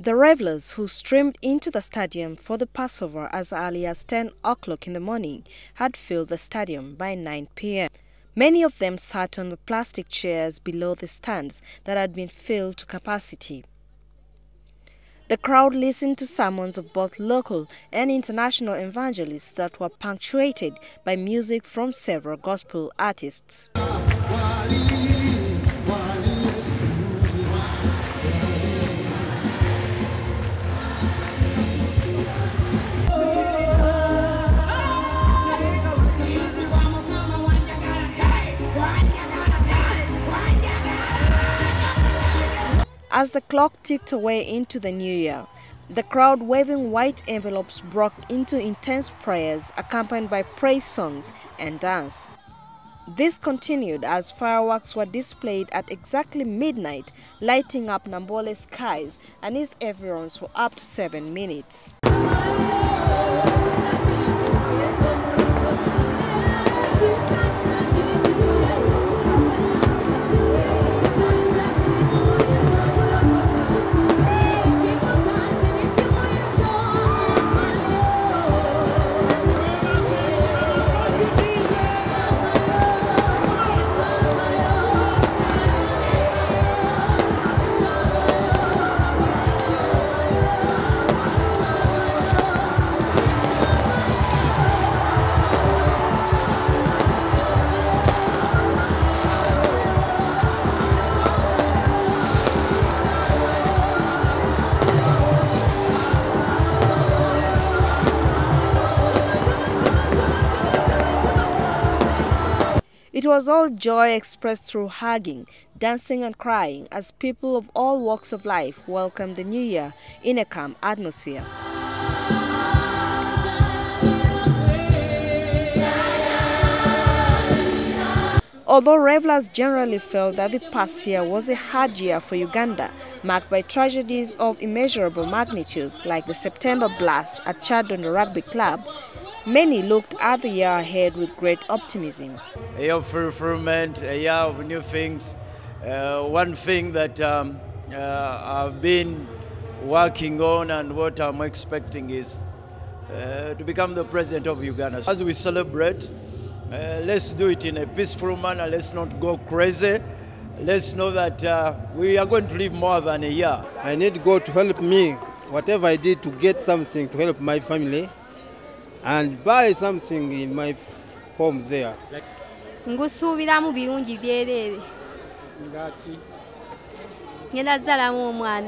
The revelers who streamed into the stadium for the Passover as early as 10 o'clock in the morning had filled the stadium by 9 p.m. Many of them sat on the plastic chairs below the stands that had been filled to capacity. The crowd listened to sermons of both local and international evangelists that were punctuated by music from several gospel artists. As the clock ticked away into the new year, the crowd waving white envelopes broke into intense prayers accompanied by praise songs and dance. This continued as fireworks were displayed at exactly midnight, lighting up Nambole's skies and its environs for up to seven minutes. It was all joy expressed through hugging, dancing and crying as people of all walks of life welcomed the new year in a calm atmosphere. Although revelers generally felt that the past year was a hard year for Uganda, marked by tragedies of immeasurable magnitudes like the September blast at Kyaddondo Rugby Club, many looked at the year ahead with great optimism. A year of fulfillment, a year of new things. Uh, one thing that um, uh, I've been working on and what I'm expecting is uh, to become the president of Uganda. As we celebrate, uh, let's do it in a peaceful manner. Let's not go crazy. Let's know that uh, we are going to live more than a year. I need God to help me, whatever I did, to get something to help my family and buy something in my home there. ngusuubiramu birungi byereere ngenda zalamu omwana